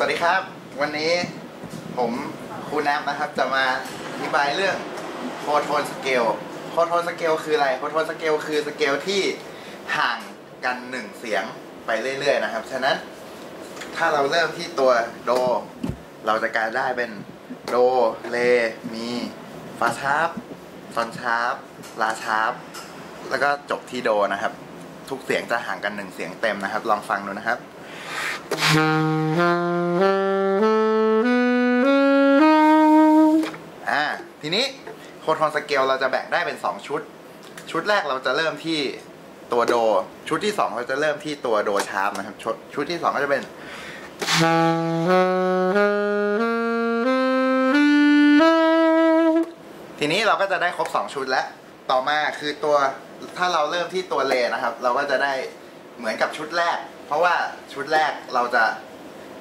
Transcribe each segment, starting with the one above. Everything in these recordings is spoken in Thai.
สวัสดีครับ วันนี้ผมครูแน๊บนะครับ จะมาอธิบายเรื่อง whole tone scale whole tone scale คืออะไร whole tone scale คือสเกลที่ห่างกันหนึ่งเสียงไปเรื่อย ๆ นะครับ ฉะนั้นถ้าเราเริ่มที่ตัวโด เราจะกลายได้เป็นโดเรมีฟา sharp ซอล sharp ลา sharp แล้วก็จบที่โดนะครับ ทุกเสียงจะห่างกันหนึ่งเสียงเต็มนะครับ ลองฟังดูนะครับ อ่าทีนี้โคโทนสเกลเราจะแบ่งได้เป็น 2 ชุด ชุดแรกเราจะเริ่มที่ตัวโด ชุดที่ 2 เราจะเริ่มที่ตัวโดชาร์ปนะครับ ชุดชุดที่ 2 ก็จะเป็นทีนี้เราก็จะได้ครบ 2 ชุดแล้ว ต่อมาคือตัวถ้าเราเริ่มที่ตัวเลนะครับ เราก็จะได้ เหมือนกับชุดแรก เพราะว่าชุดแรกเราจะ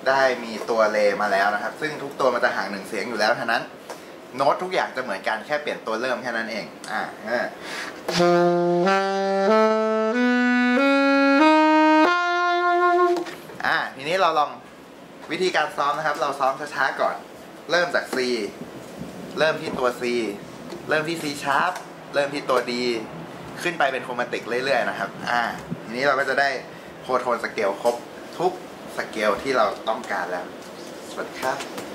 ได้มีตัวเลมาแล้วนะครับ ซึ่งทุกตัวมันจะห่างหนึ่งเสียงอยู่แล้วฉะนั้น โน้ตทุกอย่างจะเหมือนกันแค่เปลี่ยนตัวเริ่มแค่นั้นเอง อ่าอ่าทีนี้เราลองวิธีการซ้อมนะครับ เราซ้อมช้าๆก่อน เริ่มจาก C เริ่มที่ตัว C เริ่มที่ C sharp เริ่มที่ตัว D ขึ้นไปเป็นโครมาติกเรื่อยๆนะครับ อ่า ทีนี้เราก็จะได้โคโทนสเกลครบทุกสเกลที่เราต้องการแล้ว สวัสดีครับ